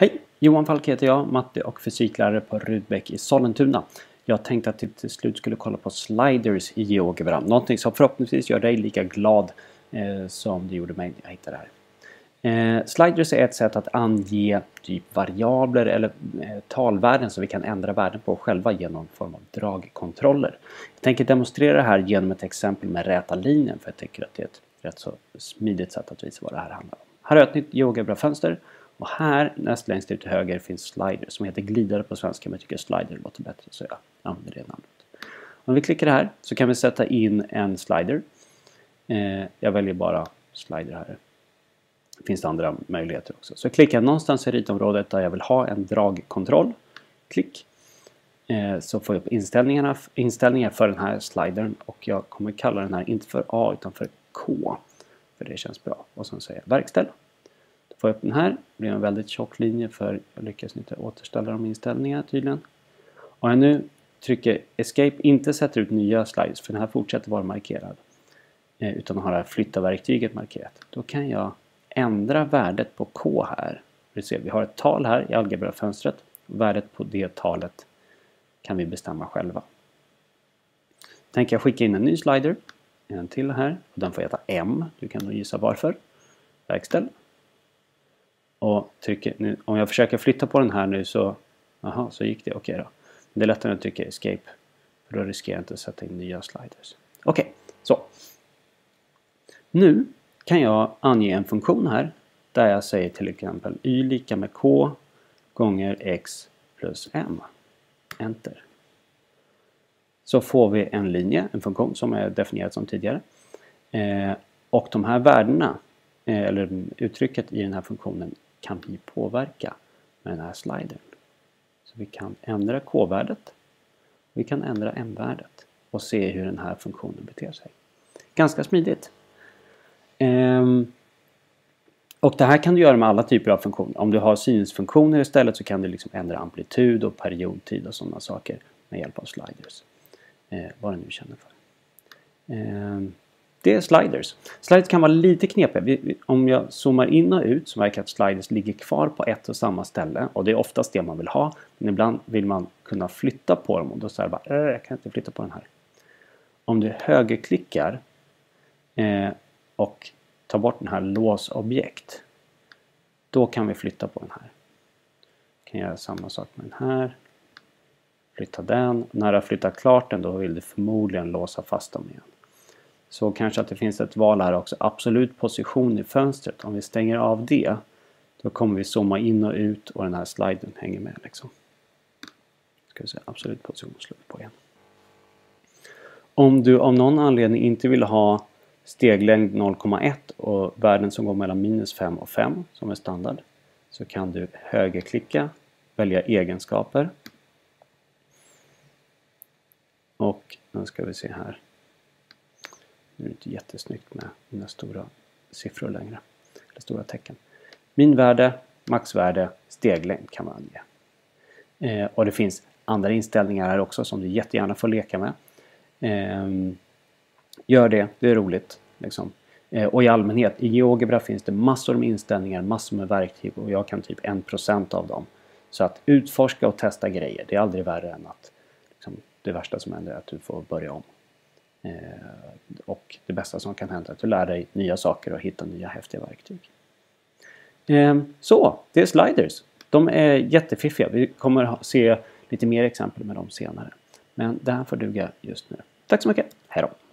Hej! Johan Falk heter jag, matte och fysiklärare på Rudbeck i Sollentuna. Jag tänkte att vi till slut skulle kolla på sliders i GeoGebra. Någonting som förhoppningsvis gör dig lika glad eh, som det gjorde mig när jag hittade det här. Eh, sliders är ett sätt att ange typ variabler eller eh, talvärden som vi kan ändra värden på själva genom form av dragkontroller. Jag tänker demonstrera det här genom ett exempel med räta linjen för jag tycker att det är ett rätt så smidigt sätt att visa vad det här handlar om. Här har jag ett nytt GeoGebra-fönster och här näst längst ut till höger finns slider som heter glidare på svenska men jag tycker slider låter bättre så jag använder det namnet. Om vi klickar här så kan vi sätta in en slider. Eh, jag väljer bara slider här. Det finns andra möjligheter också. Så jag klickar någonstans i ritområdet där jag vill ha en dragkontroll. Klick. Eh, så får jag upp inställningarna, inställningar för den här slidern och jag kommer kalla den här inte för A utan för K. För det känns bra. Och sen säger jag verkställa. Får jag upp den här, det blir en väldigt tjock linje för jag lyckas inte återställa de inställningarna tydligen. Om jag nu trycker Escape, inte sätter ut nya slides för den här fortsätter vara markerad. Eh, utan har det här flytta-verktyget markerat. Då kan jag ändra värdet på K här. Vi, ser, vi har ett tal här i algebrafönstret. Värdet på det talet kan vi bestämma själva. Tänker jag skicka in en ny slider. En till här. Och den får heta M. Du kan nog gissa varför. Verkställ och trycker, nu, om jag försöker flytta på den här nu så, aha, så gick det, okej okay då. Det är lättare att trycka escape, för då riskerar jag inte att sätta in nya sliders. Okej, okay, så. Nu kan jag ange en funktion här där jag säger till exempel y lika med k gånger x plus m. Enter. Så får vi en linje, en funktion som är definierad som tidigare. Eh, och de här värdena, eh, eller uttrycket i den här funktionen kan vi påverka med den här slidern. Så vi kan ändra k-värdet. Vi kan ändra m-värdet och se hur den här funktionen beter sig. Ganska smidigt. Ehm, och det här kan du göra med alla typer av funktioner. Om du har synsfunktioner istället så kan du liksom ändra amplitud och periodtid och sådana saker med hjälp av sliders. Ehm, vad du nu känner för. Ehm, det är sliders. Sliders kan vara lite knepiga. Om jag zoomar in och ut så märker jag att sliders ligger kvar på ett och samma ställe. Och det är oftast det man vill ha. Men ibland vill man kunna flytta på dem och då säger jag bara äh, jag kan inte flytta på den här. Om du högerklickar eh, och tar bort den här lås objekt. Då kan vi flytta på den här. Jag kan göra samma sak med den här. Flytta den. När du har flyttat klart den då vill du förmodligen låsa fast dem igen. Så kanske att det finns ett val här också. Absolut position i fönstret. Om vi stänger av det då kommer vi zooma in och ut och den här sliden hänger med. Liksom. Ska vi se, absolut position slår vi på igen. Om du av någon anledning inte vill ha steglängd 0,1 och värden som går mellan minus 5 och 5 som är standard så kan du högerklicka, välja egenskaper och nu ska vi se här nu är det inte jättesnyggt med mina stora siffror längre. Eller stora tecken. Minvärde, maxvärde, steglängd kan man ange. Eh, och det finns andra inställningar här också som du jättegärna får leka med. Eh, gör det, det är roligt. Liksom. Eh, och i allmänhet, i GeoGebra finns det massor med inställningar, massor med verktyg och jag kan typ 1% av dem. Så att utforska och testa grejer, det är aldrig värre än att liksom, det värsta som händer är att du får börja om. Eh, och det bästa som kan hända är att du lär dig nya saker och hittar nya häftiga verktyg. Ehm, så, det är sliders. De är jättefiffiga. Vi kommer att se lite mer exempel med dem senare. Men det här får duga just nu. Tack så mycket. Hej då!